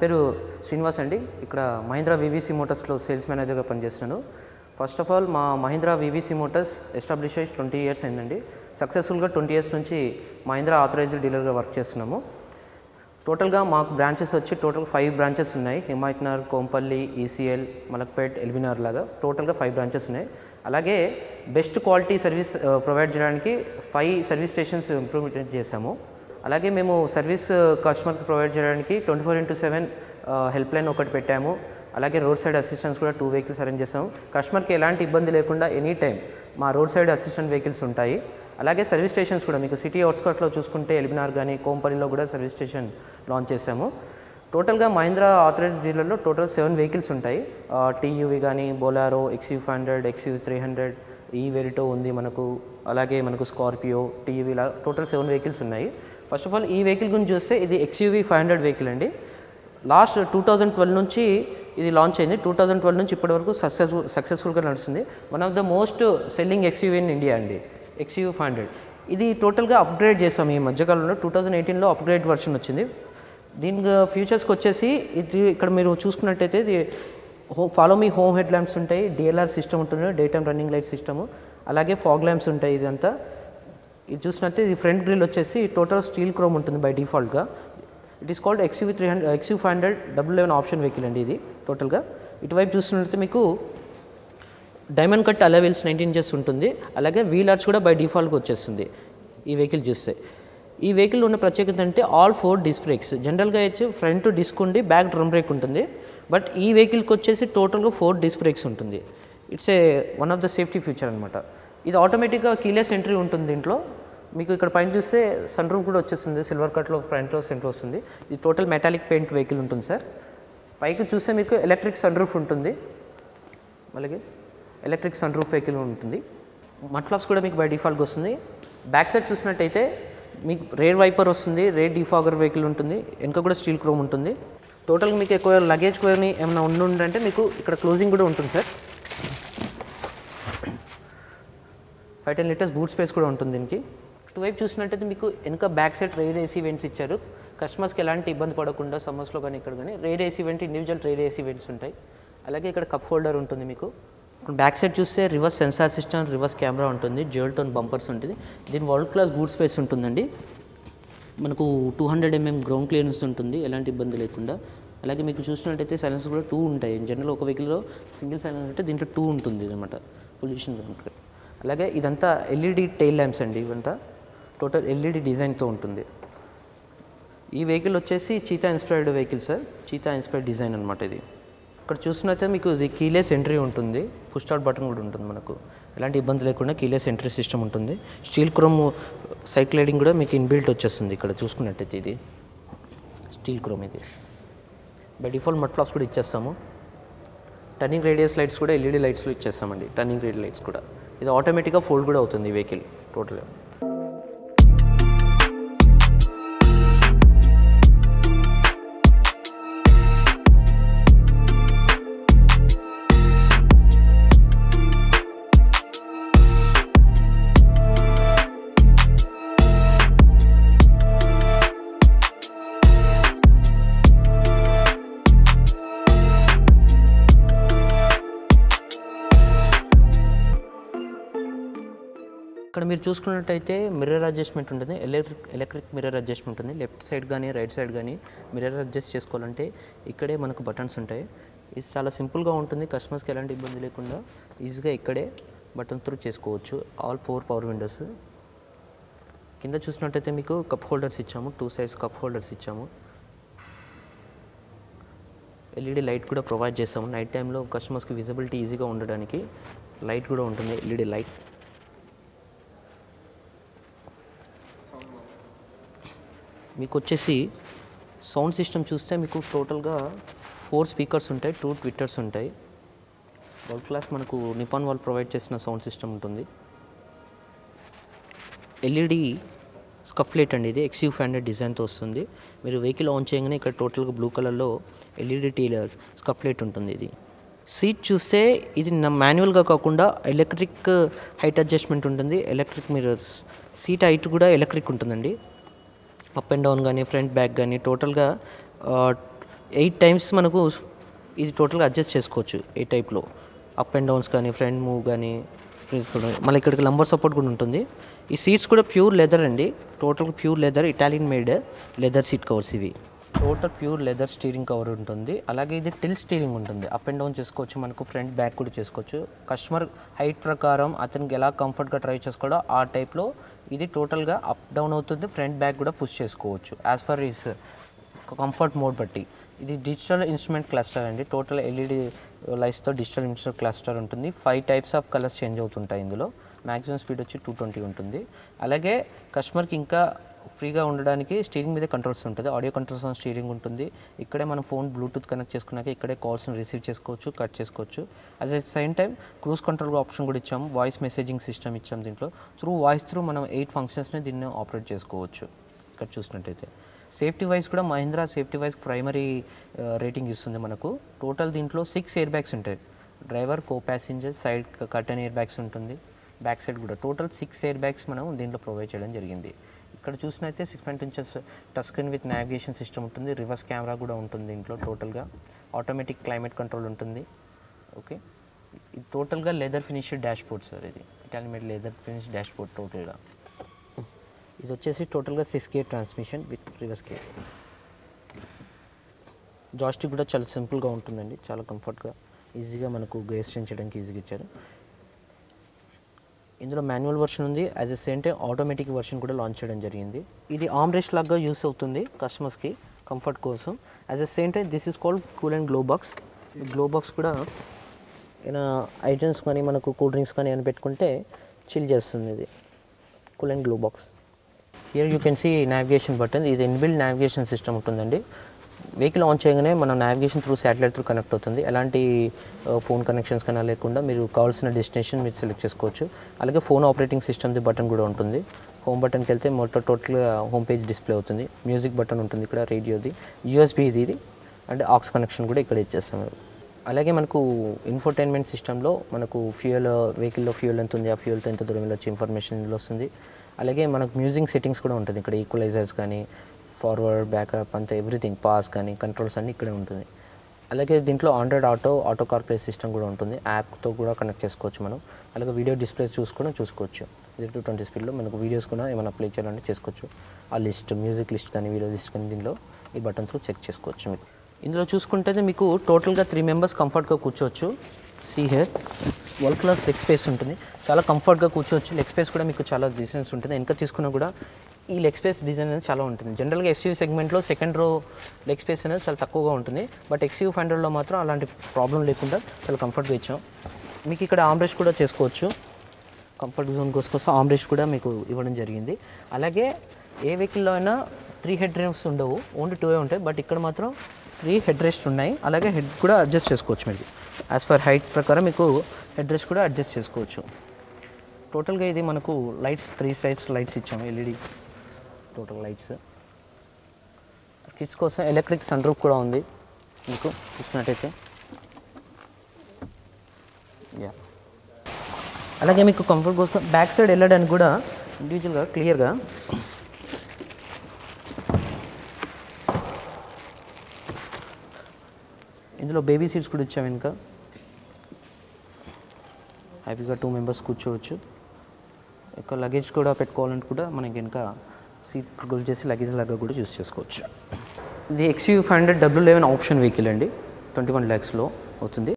పేరు శ్రీనివాస్ అండి. ఇక్కడ మహీంద్రా వివిసి మోటార్స్లో సేల్స్ మేనేజర్గా పనిచేస్తున్నాను ఫస్ట్ ఆఫ్ ఆల్ మా మహీంద్రా వివిసి మోటార్స్ ఎస్టాబ్లిష్ అయ్యి ట్వంటీ ఇయర్స్ అయిందండి. సక్సెస్ఫుల్గా ట్వంటీ ఇయర్స్ నుంచి మహీంద్రా ఆథరైజ్డ్ డీలర్గా వర్క్ చేస్తున్నాము. టోటల్గా మాకు బ్రాంచెస్ వచ్చి టోటల్ ఫైవ్ బ్రాంచెస్ ఉన్నాయి. హిమాయత్నగర్ కోంపల్లి ఈసీఎల్ మలక్పేట్ ఎల్బీనార్ లాగా టోటల్గా ఫైవ్ బ్రాంచెస్ ఉన్నాయి. అలాగే బెస్ట్ క్వాలిటీ సర్వీస్ ప్రొవైడ్ చేయడానికి ఫైవ్ సర్వీస్ స్టేషన్స్ ఇంప్రూవ్మెంట్ చేశాము. అలాగే మేము సర్వీస్ uh, కస్టమర్కి ప్రొవైడ్ చేయడానికి twenty four into seven help line ఒకటి పెట్టాము. అలాగే రోడ్ సైడ్ అసిస్టెన్స్ కూడా టూ వెహికల్స్ అరేంజ్ చేసాము కస్టమర్కి ఎలాంటి ఇబ్బంది లేకుండా ఎనీ టైం మా రోడ్ సైడ్ అసిస్టెంట్ వెహికల్స్ ఉంటాయి. అలాగే సర్వీస్ స్టేషన్స్ కూడా మీకు సిటీ అవుట్స్కట్లో చూసుకుంటే ఎల్బినార్ కానీ కోంపల్లిలో కూడా సర్వీస్ స్టేషన్ లాంచ్ చేశాము. టోటల్గా మహీంద్రా ఆథరైజ్ డీలర్లో టోటల్ సెవెన్ వెహికల్స్ ఉంటాయి. టీయూవి కానీ Bolero XUV five hundred XUV three hundred ఈ వెరిటో ఉంది మనకు. అలాగే మనకు స్కార్పియో టీయూవి ఇలా టోటల్ సెవెన్ వెహికల్స్ ఉన్నాయి. ఫస్ట్ ఆఫ్ ఆల్ ఈ వెహికల్ గురించి చూస్తే ఇది ఎక్స్యూవీ ఫైవ్ హండ్రెడ్ వెహికల్ అండి. లాస్ట్ టూ థౌజండ్ ట్వెల్వ్ నుంచి ఇది లాంచ్ అయింది. టూ థౌజండ్ ట్వెల్వ్ నుంచి ఇప్పటివరకు సక్సెస్ఫుల్ సక్సెస్ఫుల్గా నడుస్తుంది. One of the most selling XUV in India అండి. ఎక్స్యూవీ ఫైవ్ హండ్రెడ్ ఇది టోటల్గా అప్గ్రేడ్ చేసాం ఈ మధ్యకాలంలో. టూ థౌజండ్ ఎయిటీన్లో అప్గ్రేడ్ వర్షన్ వచ్చింది. దీని ఫ్యూచర్స్కి వచ్చేసి ఇది ఇక్కడ మీరు చూసుకున్నట్టయితే ఇది హో follow me home head lamps ఉంటాయి డిఎల్ఆర్ సిస్టమ్ ఉంటుంది. Day time running light system అలాగే ఫాగ్ ల్యాంప్స్ ఉంటాయి ఇదంతా. ఇది చూసినట్టే ఇది ఫ్రంట్ గ్రిల్ వచ్చేసి టోటల్ స్టీల్ క్రోమ్ ఉంటుంది బై డిఫాల్ట్గా it is called XUV three hundred XUV five hundred W eleven option vehicle అండి ఇది టోటల్గా ఇటువైపు చూసినట్లయితే మీకు డైమండ్ కట్ అలా వీల్స్ నైన్టీన్ ఇంచెస్ ఉంటుంది. అలాగే వీల్ ఆర్చ్ కూడా బై డిఫాల్ట్గా వచ్చేస్తుంది ఈ వెహికల్ చూస్తే. ఈ వెహికల్ ఉన్న ప్రత్యేకత అంటే ఆల్ ఫోర్ డిస్క్ బ్రేక్స్ జనరల్గా వచ్చి ఫ్రంట్ డిస్క్ ఉండి బ్యాక్ డ్రమ్ బ్రేక్ ఉంటుంది. బట్ ఈ వెహికల్కి వచ్చేసి టోటల్గా ఫోర్ డిస్క్ బ్రేక్స్ ఉంటుంది. It's a one of the safety feature అనమాట ఇది ఆటోమేటిక్గా కీలెస్ ఎంట్రీ ఉంటుంది దీంట్లో. మీకు ఇక్కడ పైన చూస్తే సన్ రూఫ్ కూడా వచ్చేస్తుంది సిల్వర్ కట్లో ఫ్రంట్లో సెంటర్ వస్తుంది. ఇది టోటల్ మెటాలిక్ పెయింట్ వెహికల్ ఉంటుంది సార్. పైకి చూస్తే మీకు ఎలక్ట్రిక్ సన్ రూఫ్ ఉంటుంది. అలాగే ఎలక్ట్రిక్ సన్ రూఫ్ వెహికల్ ఉంటుంది. మట్లాప్స్ కూడా మీకు బై డిఫాల్ట్గా వస్తుంది. బ్యాక్ సైడ్ చూసినట్టయితే మీకు రేర్ వైపర్ వస్తుంది రేర్ డిఫాగర్ వెహికల్ ఉంటుంది వెనుక కూడా స్టీల్ క్రోమ్ ఉంటుంది. టోటల్గా మీకు ఎక్కువ లగేజ్ కొని ఏమైనా ఉండుంటే మీకు ఇక్కడ క్లోజింగ్ కూడా ఉంటుంది sir. Five ten litres boot space కూడా ఉంటుంది దీనికి. ఇటువైపు చూసినట్టయితే మీకు వెనక back side rear AC vents ఇచ్చారు. కస్టమర్స్కి ఎలాంటి ఇబ్బంది పడకుండా సమ్మర్స్లో కానీ ఇక్కడ కానీ rear AC vent individual rear AC vents ఉంటాయి. అలాగే ఇక్కడ కప్ హోల్డర్ ఉంటుంది మీకు. బ్యాక్ సైడ్ చూస్తే reverse sensor system reverse camera ఉంటుంది. జోల్టోన్ టోన్ బంపర్స్ ఉంటుంది. దీని వరల్డ్ క్లాస్ బూట్ స్పేస్ ఉంటుందండి. మనకు two hundred mm ground clearance ఉంటుంది. ఎలాంటి ఇబ్బంది లేకుండా. అలాగే మీకు చూసినట్టయితే సైలెన్స్ కూడా టూ ఉంటాయి. జనరల్ ఒక వెహికల్లో సింగిల్ సైలెన్స్ అంటే దీంట్లో టూ ఉంటుంది అనమాట పొల్యూషన్ అలాగే ఇదంతా ఎల్ఈడి టైల్ ల్యాంప్స్ అండి ఇవంతా. టోటల్ ఎల్ఈడి డిజైన్తో ఉంటుంది. ఈ వెహికల్ వచ్చేసి cheetah inspired vehicle sir. Cheetah inspired design అనమాట ఇది. ఇక్కడ చూసినట్టే మీకు ఇది కీలెస్ ఎంట్రీ ఉంటుంది. పుష్ స్టార్ట్ బటన్ కూడా ఉంటుంది మనకు. ఎలాంటి ఇబ్బంది లేకుండా కీలెస్ ఎంట్రీ సిస్టమ్ ఉంటుంది. స్టీల్ క్రోమ్ సైక్లైడింగ్ కూడా మీకు ఇన్బిల్ట్ వచ్చేస్తుంది ఇక్కడ చూసుకున్నట్టయితే ఇది. స్టీల్ క్రోమ్ ఇది. బై డిఫాల్ట్ మట్ ఫ్లాప్స్ కూడా ఇచ్చేస్తాము. టర్నింగ్ రేడియస్ లైట్స్ కూడా ఎల్ఈడి లైట్స్లో ఇచ్చేస్తామండి. టర్నింగ్ రేడియస్ లైట్స్ కూడా. ఇది ఆటోమేటిక్గా ఫోల్డ్ కూడా అవుతుంది వెహికల్ టోటల్గా మీరు చూసుకున్నట్టయితే మిర్రర్ అడ్జస్ట్మెంట్ ఉంటుంది. ఎలక్ట్రిక్ ఎలక్ట్రిక్ మిర్రర్ అడ్జస్ట్మెంట్ ఉంటుంది. లెఫ్ట్ సైడ్ కానీ రైట్ సైడ్ కానీ మిర్రర్ అడ్జస్ట్ చేసుకోవాలంటే ఇక్కడే మనకు బటన్స్ ఉంటాయి. ఇది చాలా సింపుల్గా ఉంటుంది. కస్టమర్స్కి ఎలాంటి ఇబ్బంది లేకుండా ఈజీగా ఇక్కడే బటన్ త్రూ చేసుకోవచ్చు. ఆల్ ఫోర్ పవర్ విండోస్ కింద చూసినట్టయితే మీకు కప్ హోల్డర్స్ ఇచ్చాము. టూ సైజ్ కప్ హోల్డర్స్ ఇచ్చాము. ఎల్ఈడి లైట్ కూడా ప్రొవైడ్ చేస్తాము నైట్ టైంలో కస్టమర్స్కి విజిబిలిటీ ఈజీగా ఉండడానికి లైట్ కూడా ఉంటుంది. ఎల్ఈడి లైట్ మీకు వచ్చేసి సౌండ్ సిస్టమ్ చూస్తే మీకు టోటల్గా ఫోర్ స్పీకర్స్ ఉంటాయి టూ ట్విట్టర్స్ ఉంటాయి. వరల్డ్ క్లాస్ మనకు నిపాన్ వాళ్ళు ప్రొవైడ్ చేసిన సౌండ్ సిస్టమ్ ఉంటుంది. ఎల్ఈడి స్కఫ్లేట్ అండి ఇది ఎక్స్యూ ఫైవ్ హండ్రెడ్ డిజైన్తో వస్తుంది. మీరు వెహికల్ ఆన్ చేయగానే ఇక్కడ టోటల్గా బ్లూ కలర్లో ఎల్ఈడి టీలర్ స్కఫ్లేట్ ఉంటుంది ఇది. సీట్ చూస్తే ఇది నా మాన్యువల్గా కాకుండా ఎలక్ట్రిక్ హైట్ అడ్జస్ట్మెంట్ ఉంటుంది. ఎలక్ట్రిక్ మీరు సీట్ హైట్ కూడా ఎలక్ట్రిక్ ఉంటుందండి. అప్ అండ్ డౌన్ కానీ ఫ్రంట్ బ్యాక్ కానీ టోటల్గా ఎయిట్ టైమ్స్ మనకు ఇది టోటల్గా అడ్జస్ట్ చేసుకోవచ్చు ఏ టైప్లో. అప్ అండ్ డౌన్స్ కానీ ఫ్రంట్ మూవ్ కానీ ఫ్రీజ్ కూడా మళ్ళీ ఇక్కడికి లంబర్ సపోర్ట్ కూడా ఉంటుంది. ఈ సీట్స్ కూడా ప్యూర్ లెదర్ అండి. Total pure leather Italian made leather seat covers ఇవి. Total pure leather steering cover ఉంటుంది. అలాగే ఇది టిల్ స్టీరింగ్ ఉంటుంది. అప్ అండ్ డౌన్ చేసుకోవచ్చు మనకు ఫ్రంట్ బ్యాక్ కూడా చేసుకోవచ్చు. కస్టమర్ హైట్ ప్రకారం అతనికి ఎలా కంఫర్ట్గా డ్రైవ్ చేసుకోవాలో ఆ టైప్లో ఇది టోటల్గా అప్ డౌన్ అవుతుంది ఫ్రంట్ బ్యాక్ కూడా పుష్ చేసుకోవచ్చు. As per his comfort mode బట్టి. ఇది డిజిటల్ ఇన్స్ట్రుమెంట్ క్లస్టర్ అండి. టోటల్ ఎల్ఈడి లైట్స్తో డిజిటల్ ఇన్స్ట్రుమెంట్ క్లస్టర్ ఉంటుంది. Five types of colours change అవుతుంటాయి ఇందులో. మ్యాక్సిమం స్పీడ్ వచ్చి టూ ట్వంటీ ఉంటుంది. అలాగే కస్టమర్కి ఇంకా ఫ్రీగా ఉండడానికి స్టీరింగ్ మీద కంట్రోల్స్ ఉంటుంది. ఆడియో కంట్రోల్స్ ఆన్ స్టీరింగ్ ఉంటుంది. ఇక్కడే మనం ఫోన్ బ్లూటూత్ కనెక్ట్ చేసుకున్నాక ఇక్కడే కాల్స్ని రిసీవ్ చేసుకోవచ్చు కట్ చేసుకోవచ్చు. At the same time cruise control option కూడా ఇచ్చాము. వాయిస్ మెసేజింగ్ సిస్టమ్ ఇచ్చాము దీంట్లో. త్రూ వాయిస్ త్రూ మనం ఎయిట్ ఫంక్షన్స్ని దీన్ని ఆపరేట్ చేసుకోవచ్చు. ఇక్కడ చూసినట్టయితే. సేఫ్టీ వైజ్ కూడా Mahindra safety wise primary rating ఇస్తుంది మనకు. టోటల్ దీంట్లో సిక్స్ ఎయిర్ బ్యాగ్స్ ఉంటాయి. Driver co passenger side curtain air bags ఉంటుంది. బ్యాక్ సైడ్ కూడా. టోటల్ సిక్స్ ఎయిర్ బ్యాగ్స్ మనం దీంట్లో ప్రొవైడ్ చేయడం జరిగింది. ఇక్కడ చూసినైతే six point inches touch screen with navigation system ఉంటుంది. రివర్స్ కెమెరా కూడా ఉంటుంది దీంట్లో టోటల్గా ఆటోమేటిక్ క్లైమేట్ కంట్రోల్ ఉంటుంది. ఓకే ఇది టోటల్గా leather finished dash board sir ఇది. ఇటాలిమేట్ లెదర్ ఫినిష్ డాష్ బోర్డ్ టోటల్గా ఇది వచ్చేసి టోటల్గా six K transmission with reverse K joystick కూడా చాలా సింపుల్గా ఉంటుందండి. చాలా కంఫర్ట్గా ఈజీగా మనకు గేర్ చేయడానికి ఈజీగా ఇచ్చారు. ఇందులో మాన్యువల్ వర్షన్ ఉంది. As a same time automatic version కూడా లాంచ్ చేయడం జరిగింది. ఇది ఆమ్ రెస్ట్ లాగా యూస్ అవుతుంది కస్టమర్స్కి కంఫర్ట్ కోసం. As a same time this is called cool and glow box glow box కూడా ఏమైనా ఐటమ్స్ కానీ మనకు కూల్ డ్రింక్స్ కానీ ఏమైనా పెట్టుకుంటే చిల్ చేస్తుంది ఇది. Cool and glow box here you can see navigation button ఇది ఇన్బిల్డ్ నావిగేషన్ సిస్టమ్ ఉంటుందండి. వెహికల్ ఆన్ చేయగానే మన navigation through satellite through connect అవుతుంది. ఎలాంటి ఫోన్ కనెక్షన్స్ కన్నా లేకుండా మీరు కావాల్సిన డెస్టినేషన్ మీరు సెలెక్ట్ చేసుకోవచ్చు. అలాగే ఫోన్ ఆపరేటింగ్ సిస్టమ్ది బటన్ కూడా ఉంటుంది. హోమ్ బటన్కి వెళ్తే మొత్తం టోటల్గా హోమ్ పేజ్ డిస్ప్లే అవుతుంది. మ్యూజిక్ బటన్ ఉంటుంది ఇక్కడ రేడియోది యూఎస్బీ ఇది. అండ్ ఆక్స్ కనెక్షన్ కూడా ఇక్కడ ఇచ్చేస్తాం అలాగే మనకు ఇన్ఫర్టైన్మెంట్ సిస్టంలో మనకు ఫ్యూయల్ వెహికల్లో ఫ్యూయల్ ఎంత ఉంది ఆ ఫ్యూయల్తో ఎంత దూరం వెళ్ళొచ్చు ఇన్ఫర్మేషన్ వస్తుంది. అలాగే మనకు మ్యూజిక్ సెట్టింగ్స్ కూడా ఉంటుంది. ఇక్కడ ఈక్వలైజర్స్ కానీ ఫార్వర్డ్ బ్యాకప్ అంతా ఎవ్రీథింగ్ పాస్ కానీ కంట్రోల్స్ అన్నీ ఇక్కడే ఉంటుంది. అలాగే దీంట్లో Android auto auto CarPlay system కూడా ఉంటుంది. యాప్తో కూడా కనెక్ట్ చేసుకోవచ్చు మనం. అలాగే వీడియో డిస్ప్లే చూసుకుని చూసుకోవచ్చు. జీరో టూ ట్వంటీ స్పీడ్లో మనకు వీడియోస్ కూడా ఏమైనా ప్లే చేయాలంటే చేసుకోవచ్చు. ఆ లిస్ట్ మ్యూజిక్ లిస్ట్ కానీ వీడియో లిస్ట్ కానీ దీనిలో ఈ బటన్ త్రూ చెక్ చేసుకోవచ్చు మీకు ఇందులో చూసుకుంటే మీకు టోటల్గా త్రీ మెంబర్స్ కంఫర్ట్గా కూర్చోవచ్చు. See here world class leg space ఉంటుంది. చాలా కంఫర్ట్గా కూర్చోవచ్చు. లెగ్ స్పేస్ కూడా మీకు చాలా డిస్టెన్స్ ఉంటుంది. వెనక తీసుకున్నా కూడా ఈ లెగ్ స్పేస్ డిజైన్ అనేది చాలా ఉంటుంది. జనరల్గా ఎస్యూ సెగ్మెంట్లో సెకండ్ రో లెగ్ స్పేస్ అనేది చాలా తక్కువగా ఉంటుంది. బట్ ఎక్స్యూ ఫైండర్లో మాత్రం అలాంటి ప్రాబ్లం లేకుండా చాలా కంఫర్ట్గా ఇచ్చాం. మీకు ఇక్కడ ఆమ్రెస్ట్ కూడా చేసుకోవచ్చు. కంఫర్ట్ జోన్ కోసం ఆమ్రెస్ట్ కూడా మీకు ఇవ్వడం జరిగింది. అలాగే ఏ వెహికల్లో అయినా త్రీ హెడ్ రెస్ట్ ఉండవు. ఓన్లీ టూ ఉంటాయి. బట్ ఇక్కడ మాత్రం త్రీ హెడ్ రెస్ట్ ఉన్నాయి. అలాగే హెడ్ కూడా అడ్జస్ట్ చేసుకోవచ్చు మీరు. యాజ్ ఫర్ హైట్ ప్రకారం మీకు హెడ్ రెస్ట్ కూడా అడ్జస్ట్ చేసుకోవచ్చు. టోటల్గా ఇది మనకు లైట్స్ త్రీ సైడ్స్ లైట్స్ ఇచ్చాము ఎల్ఈడి టోటల్ లైట్స్ కిడ్స్ కోసం ఎలక్ట్రిక్ సన్ రూఫ్ కూడా ఉంది. మీకు చూసినట్టయితే యా అలాగే మీకు కంఫర్ట్ కోసం బ్యాక్ సైడ్ వెళ్ళడానికి కూడా ఇండివిజువల్గా క్లియర్గా ఇందులో బేబీ సీట్స్ కూడా ఇచ్చాము ఇంకా హ్యాపీగా టూ మెంబర్స్ కూర్చోవచ్చు. ఇంకా లగేజ్ కూడా పెట్టుకోవాలంటే కూడా మనకి ఇంకా సీట్ గోల్ చేసి లగేజ్ లాగా కూడా యూస్ చేసుకోవచ్చు. ఇది XUV five hundred W eleven option vehicle అండి. ట్వంటీ వన్ ల్యాక్స్లో అవుతుంది.